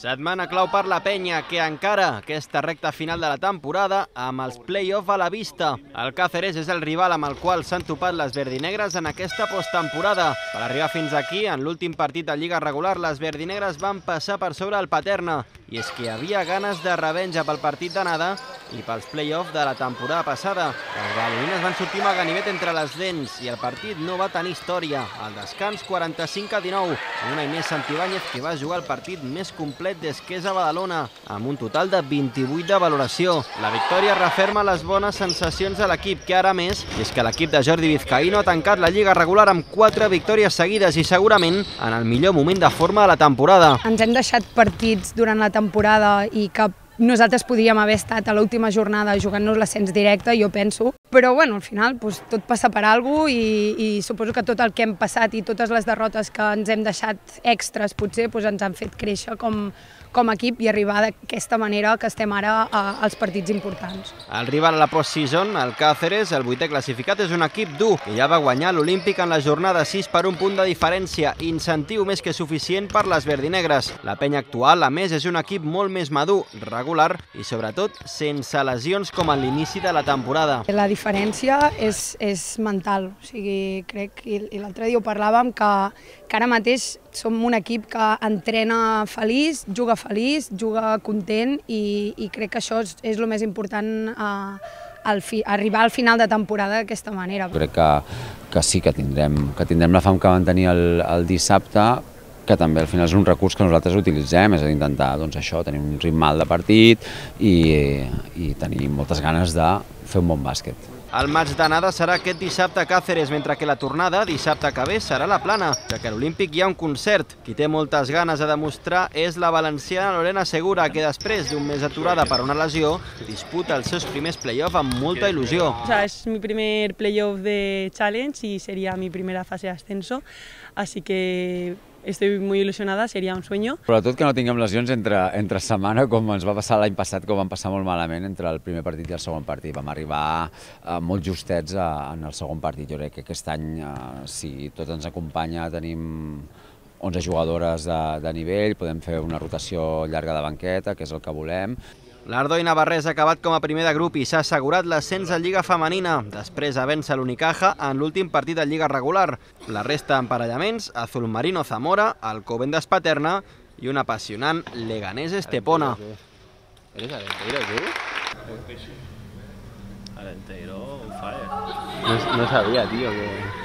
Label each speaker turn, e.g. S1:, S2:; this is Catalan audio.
S1: Setmana clau per la penya, que encara aquesta recta final de la temporada amb els play-off a la vista. El Cáceres és el rival amb el qual s'han topat les verdinegres en aquesta posttemporada. Per arribar fins aquí, en l'últim partit de Lliga regular, les verdinegres van passar per sobre el Paterna. I és que hi havia ganes de revenja pel partit d'anada i pels play-off de la temporada passada. Les balonines van sortir amb el ganivet entre les dents i el partit no va tenir història. Al descans 45 a 19, amb una Inés Santibáñez que va jugar el partit més complet des que és a Badalona, amb un total de 28 de valoració. La victòria referma les bones sensacions de l'equip, que ara més és que l'equip de Jordi Vizcaíno ha tancat la Lliga regular amb 4 victòries seguides i segurament en el millor moment de forma de la temporada.
S2: Ens hem deixat partits durant la temporada i que nosaltres podíem haver estat a l'última jornada jugant-nos l'ascens directe, jo penso, però bueno, al final doncs, tot passa per alguna cosa i, i suposo que tot el que hem passat i totes les derrotes que ens hem deixat extres potser doncs, ens han fet créixer com, com a equip i arribar d'aquesta manera que estem ara a, als partits importants.
S1: El rival a la post-season, el Cáceres, el vuitè classificat, és un equip dur que ja va guanyar l'Olímpic en la jornada 6 per un punt de diferència, incentiu més que suficient per les verdinegres. La penya actual, a més, és un equip molt més madur, regular i, sobretot, sense lesions com a l'inici de la temporada.
S2: La diferència és, és mental, o sigui, crec, i, i l'altre dia ho parlàvem, que, que ara mateix som un equip que entrena feliç, juga feliç, juga content i, i crec que això és, és el més important a, al fi, arribar al final de temporada d'aquesta manera.
S3: Crec que, que sí que tindrem, que tindrem la fam que van tenir el, el dissabte, que també al final és un recurs que nosaltres utilitzem, és a dir, intentar doncs, això, tenir un ritme alt de partit i, i tenir moltes ganes de fer un bon bàsquet.
S1: El maig d'anada serà aquest dissabte a Càceres, mentre que la tornada, dissabte que ve, serà la plana, ja que a l'Olímpic hi ha un concert. Qui té moltes ganes de demostrar és la valenciana Lorena Segura, que després d'un mes aturada per una lesió, disputa els seus primers play-off amb molta il·lusió.
S4: O sea, es mi primer playoff de Challenge y sería mi primera fase de ascenso, así que estoy muy ilusionada, sería un sueño.
S3: Sobretot que no tinguem lesions entre, entre setmana, com ens va passar l'any passat, ho vam passar molt malament entre el primer partit i el segon partit. Vam arribar eh, molt justets a, en el segon partit. Jo crec que aquest any, eh, si tot ens acompanya, tenim 11 jugadores de, de nivell, podem fer una rotació llarga de banqueta, que és el que volem.
S1: L'Ardoi Navarrés ha acabat com a primer de grup i s'ha assegurat l'ascens a Lliga Femenina, després de vèncer l'Unicaja en l'últim partit de Lliga regular. La resta d'emparellaments, Azul Marino Zamora, Alcobendas Paterna i un apassionant Leganés Estepona.
S5: ¿Eres Alenteiro tú?
S6: Alenteiro, fire.
S5: No, no sabía, tío, que...